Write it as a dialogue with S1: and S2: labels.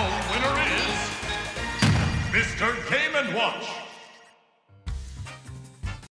S1: The winner is Mr. Game & Watch.